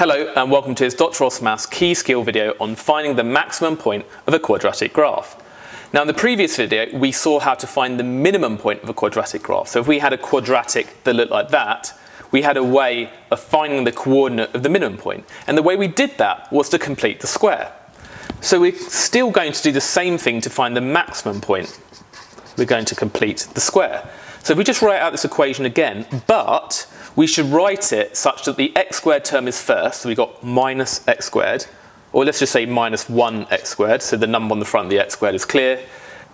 Hello and welcome to this Dr. Frost Maths key skill video on finding the maximum point of a quadratic graph. Now in the previous video we saw how to find the minimum point of a quadratic graph. So if we had a quadratic that looked like that, we had a way of finding the coordinate of the minimum point. And the way we did that was to complete the square. So we're still going to do the same thing to find the maximum point. We're going to complete the square. So if we just write out this equation again, but we should write it such that the x squared term is first, so we've got minus x squared, or let's just say minus 1x squared, so the number on the front of the x squared is clear.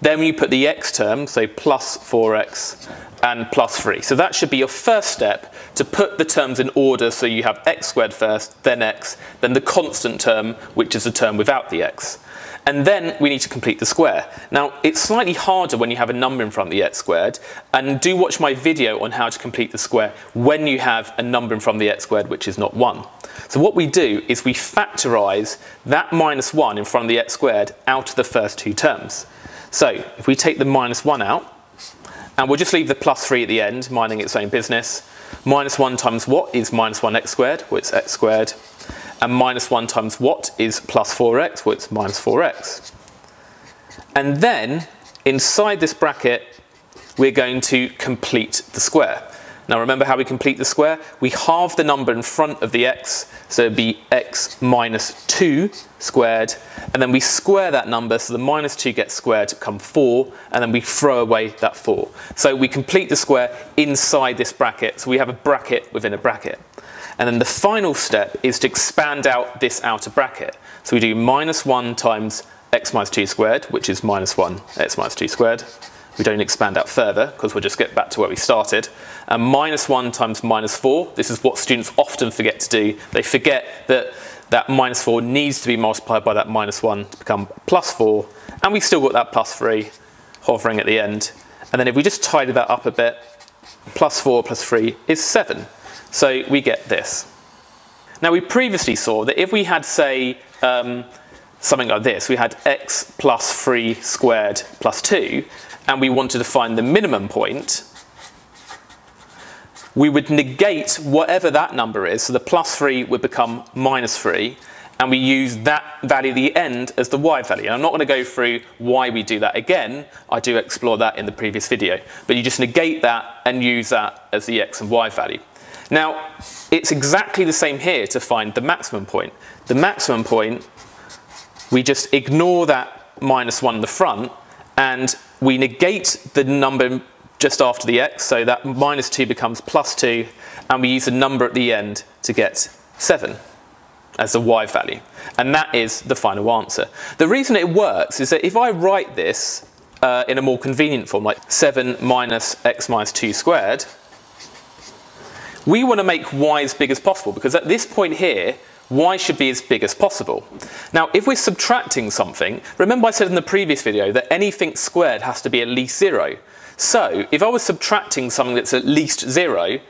Then we put the x term, so plus 4x and plus 3. So that should be your first step to put the terms in order so you have x squared first, then x, then the constant term, which is the term without the x. And then we need to complete the square. Now, it's slightly harder when you have a number in front of the x squared, and do watch my video on how to complete the square when you have a number in front of the x squared which is not 1. So what we do is we factorise that minus 1 in front of the x squared out of the first two terms. So if we take the minus 1 out, and we'll just leave the plus 3 at the end, minding its own business, minus 1 times what is minus 1x squared? Well, it's x squared and minus 1 times what is plus 4x, well it's minus 4x. And then inside this bracket we're going to complete the square. Now remember how we complete the square? We halve the number in front of the x, so it'd be x minus 2 squared, and then we square that number, so the minus 2 gets squared to become 4, and then we throw away that 4. So we complete the square inside this bracket, so we have a bracket within a bracket. And then the final step is to expand out this outer bracket. So we do minus 1 times x minus 2 squared, which is minus 1 x minus 2 squared. We don't expand out further because we'll just get back to where we started. And minus 1 times minus 4, this is what students often forget to do. They forget that that minus 4 needs to be multiplied by that minus 1 to become plus 4. And we've still got that plus 3 hovering at the end. And then if we just tidy that up a bit, plus 4 plus 3 is 7. So we get this. Now we previously saw that if we had, say, um, something like this, we had x plus 3 squared plus 2, and we wanted to find the minimum point, we would negate whatever that number is, so the plus 3 would become minus 3, and we use that value at the end as the y value. And I'm not going to go through why we do that again, I do explore that in the previous video, but you just negate that and use that as the x and y value. Now, it's exactly the same here to find the maximum point. The maximum point, we just ignore that minus 1 in the front, and we negate the number just after the x, so that minus 2 becomes plus 2, and we use a number at the end to get 7 as the y value. And that is the final answer. The reason it works is that if I write this uh, in a more convenient form, like 7 minus x minus 2 squared, we want to make y as big as possible because at this point here, y should be as big as possible. Now, if we're subtracting something, remember I said in the previous video that anything squared has to be at least zero. So if I was subtracting something that's at least zero,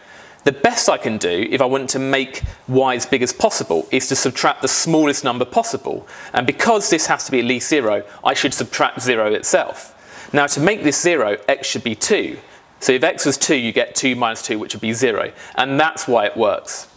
the best I can do if I want to make y as big as possible is to subtract the smallest number possible. And because this has to be at least zero, I should subtract zero itself. Now to make this zero, x should be two. So if x was 2, you get 2 minus 2, which would be 0. And that's why it works.